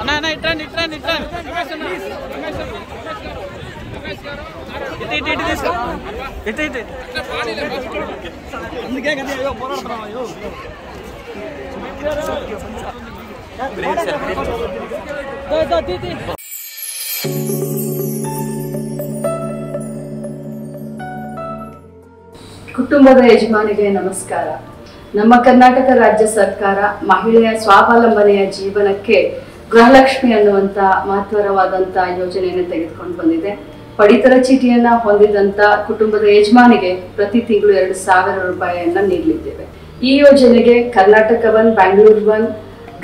అన్న అన్న ఇట్రండి ఇట్రండి ఇట్రండి ఇటు ఇటు ఇటు తీసుకో ఇటు ఇటు అందుకే కదా అయ్యో పోరాడుతున్నాం అయ్యో దో, దో, తీ, తీ. ಕುಟುಂಬದ ಯಜಮಾನಿಗೆ ನಮಸ್ಕಾರ. ನಮ್ಮ ಕರ್ನಾಟಕ ರಾಜ್ಯ ಸರ್ಕಾರ ಮಹಿಳೆಯ ಸ್ವಾವಲಂಬನೆಯ ಜೀವನಕ್ಕೆ ಗೃಹಲಕ್ಷ್ಮಿ ಅನ್ನುವಂತ ಮಹತ್ವರವಾದಂತ ಯೋಜನೆಯನ್ನು ತೆಗೆದುಕೊಂಡು ಬಂದಿದೆ. ಪಡಿತರ ಚೀಟಿಯನ್ನ ಹೊಂದಿದಂತ ಕುಟುಂಬದ ಯಜಮಾನಿಗೆ ಪ್ರತಿ ತಿಂಗಳು ಎರಡು ಸಾವಿರ ರೂಪಾಯಿಯನ್ನ ನೀಡಲಿದ್ದೇವೆ. ಈ ಯೋಜನೆಗೆ ಕರ್ನಾಟಕ ಒನ್, ಬ್ಯಾಂಗ್ಳೂರ್ ಒನ್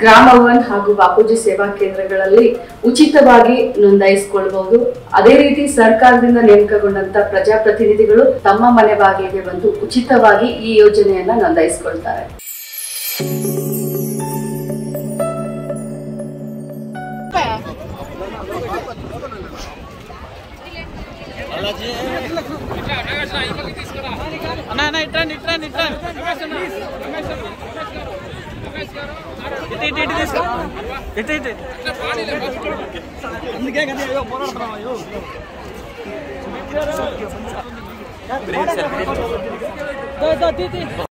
ಗ್ರಾಮ ಭವನ್ ಹಾಗೂ ಬಾಪೂಜಿ ಸೇವಾ ಕೇಂದ್ರಗಳಲ್ಲಿ ಉಚಿತವಾಗಿ ನೋಂದಾಯಿಸಿಕೊಳ್ಳಬಹುದು. ಅದೇ ರೀತಿ ಸರ್ಕಾರದಿಂದ ನೇಮಕಗೊಂಡಂತ ಪ್ರಜಾಪ್ರತಿನಿಧಿಗಳು ತಮ್ಮ ಮನೆ ಬಾಗಿಲಿಗೆ ಬಂದು ಉಚಿತವಾಗಿ ಈ ಯೋಜನೆಯನ್ನ ನೋಂದಾಯಿಸಿಕೊಳ್ತಾರೆ. ಇಟ್ರಾನ್ ಇಟ್ರಾನ್ ಇಟ್ರಾನ್. ఇటు ఇటు ఇటు తీసుకో ఇటు ఇటు అందుకే కదా అయ్యో పోరాడుతున్నాం అయ్యో దో, దో, తీ, తీ.